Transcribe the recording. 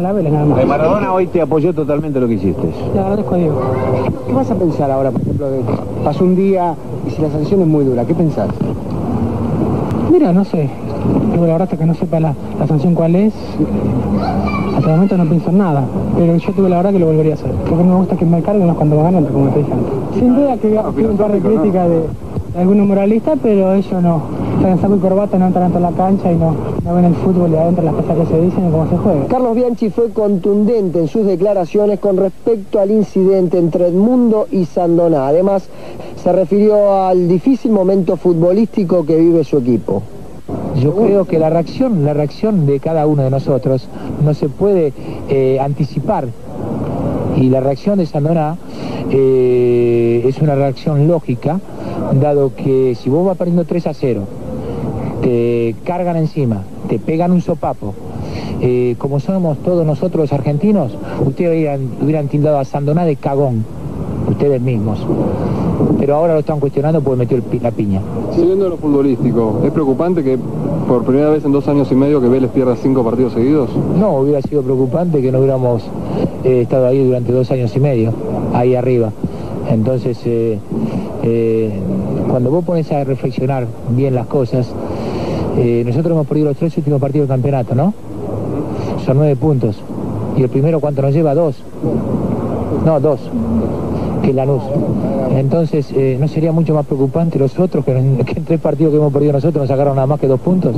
la vela nada más. De Maradona hoy te apoyó totalmente lo que hiciste. Le agradezco a Diego. ¿Qué vas a pensar ahora, por ejemplo, de pasó un día y si la sanción es muy dura, ¿qué pensás? Mira, no sé. Digo, la verdad es que no sepa la, la sanción cuál es. Hasta el momento no pienso en nada. Pero yo tuve la verdad que lo volvería a hacer. Porque no me gusta que me carguen cuando me ganan, como te dije antes. Sin duda que hay un par de críticas de algunos moralistas, pero ellos no. Están en saco y corbata, no entran a la cancha y no, no ven el fútbol y adentro las cosas que se dicen y cómo se juega. Carlos Bianchi fue contundente en sus declaraciones con respecto al incidente entre Edmundo y Sandoná. Además, se refirió al difícil momento futbolístico que vive su equipo. Yo creo que la reacción, la reacción de cada uno de nosotros no se puede eh, anticipar. Y la reacción de Sandoná eh, es una reacción lógica, dado que si vos vas perdiendo 3 a 0, te cargan encima, te pegan un sopapo, eh, como somos todos nosotros los argentinos, ustedes hubieran, hubieran tildado a Sandoná de cagón, ustedes mismos. Pero ahora lo están cuestionando porque metió el la piña. Siguiendo lo futbolístico, ¿es preocupante que por primera vez en dos años y medio que Vélez pierda cinco partidos seguidos? No, hubiera sido preocupante que no hubiéramos eh, estado ahí durante dos años y medio, ahí arriba. Entonces, eh, eh, cuando vos pones a reflexionar bien las cosas, nosotros hemos perdido los tres últimos partidos del campeonato, ¿no? Son nueve puntos. ¿Y el primero cuánto nos lleva? Dos. No, dos. Que Lanús. Entonces, eh, ¿no sería mucho más preocupante los otros que en, que en tres partidos que hemos perdido nosotros nos sacaron nada más que dos puntos?